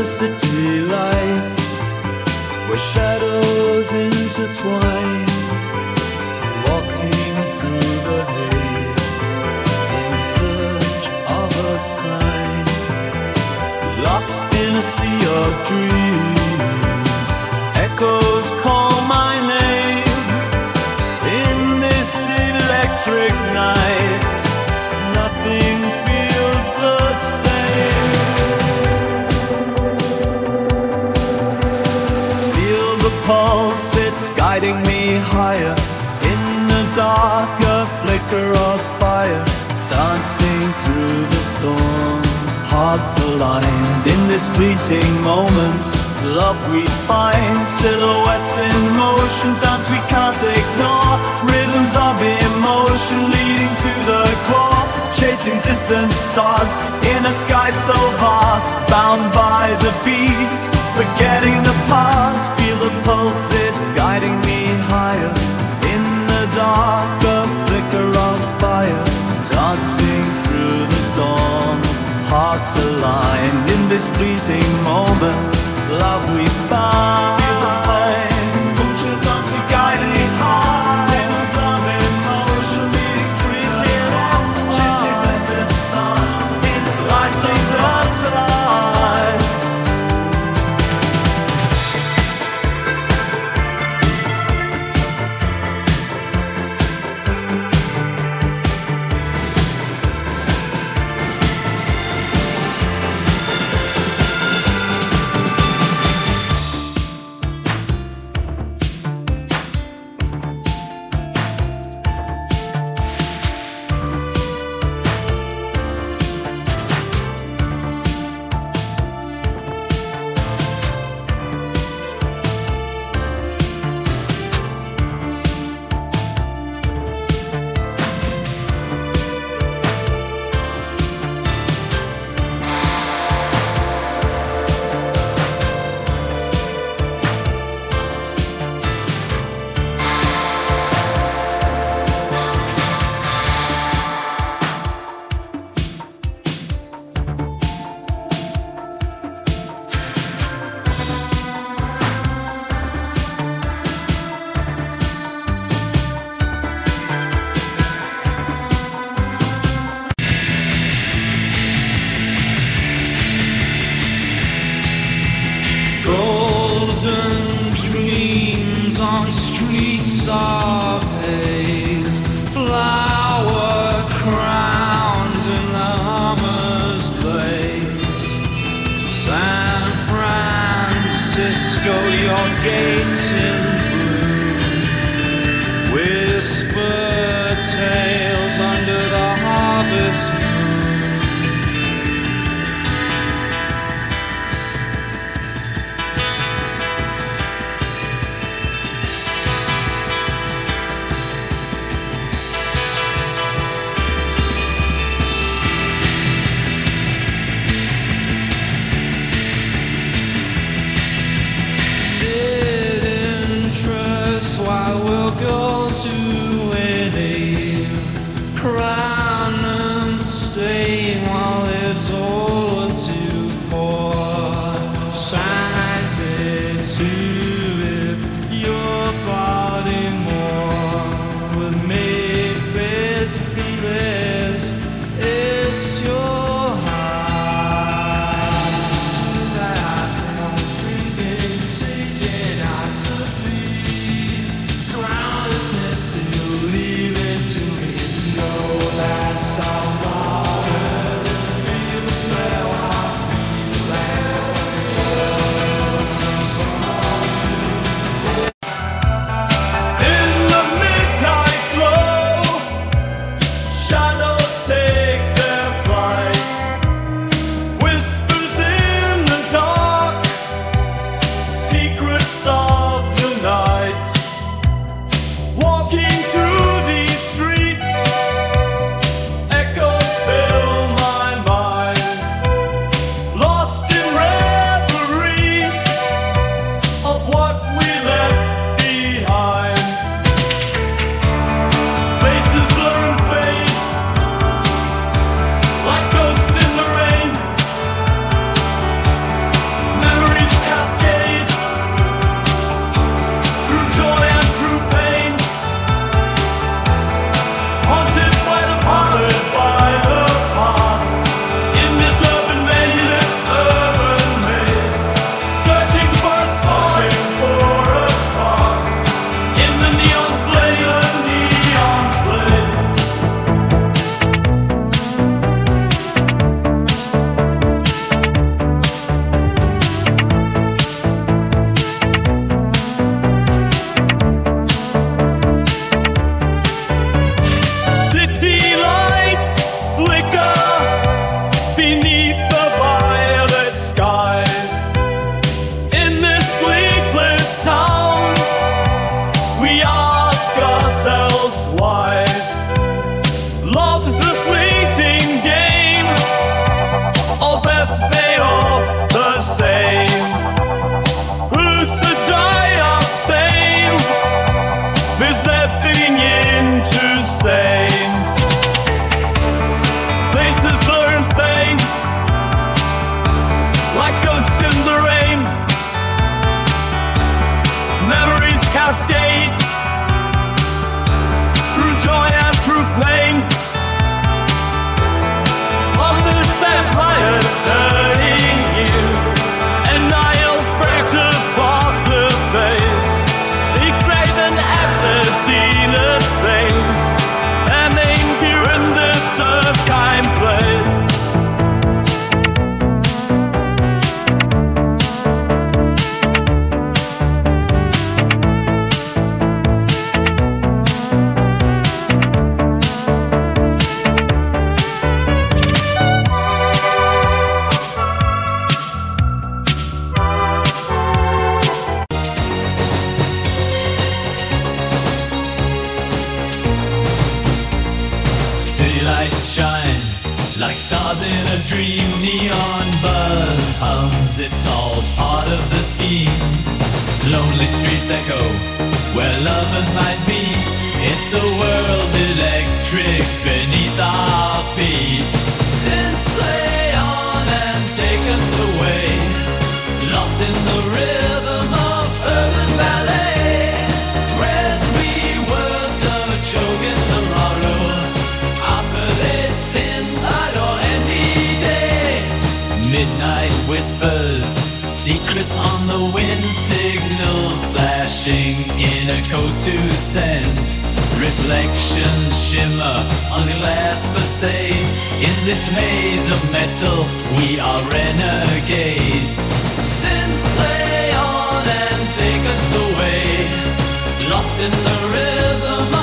the city lights, where shadows intertwine, walking through the haze in search of a sign, lost in a sea of dreams. Echoes call my name in this electric night. Guiding me higher. In the dark, a flicker of fire, dancing through the storm. Hearts aligned in this fleeting moment. Love we find, silhouettes in motion, dance we can't ignore. Rhythms of emotion leading to the core. Chasing distant stars in a sky so vast, bound by the beat, forgetting the past. This fleeting moment. Love we find. Of haze, flower crowns in the hummer's. San Francisco, your gates we'll go to any crown and while it's all too it stars in a dream, neon buzz hums, it's all part of the scheme. Lonely streets echo where lovers might meet. It's a world electric beneath our feet. Since play on and take us away, lost in the rhythm whispers, secrets on the wind, signals flashing in a code to send. Reflections shimmer on glass facades. In this maze of metal, we are renegades. Since play on and take us away, lost in the rhythm